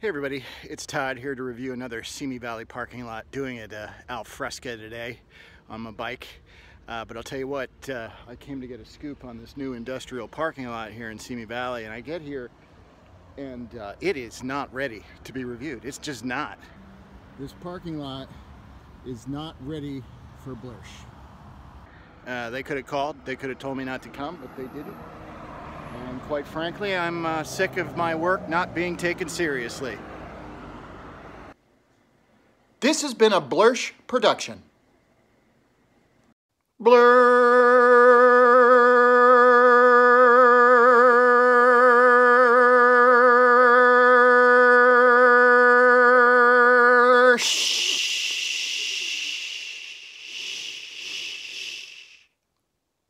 Hey everybody, it's Todd here to review another Simi Valley parking lot, doing it uh, al fresco today on my bike. Uh, but I'll tell you what, uh, I came to get a scoop on this new industrial parking lot here in Simi Valley and I get here and uh, it is not ready to be reviewed. It's just not. This parking lot is not ready for Blursh. Uh, they could have called, they could have told me not to come, but they didn't. And quite frankly, I'm uh, sick of my work not being taken seriously. This has been a Blursh production. Blursh!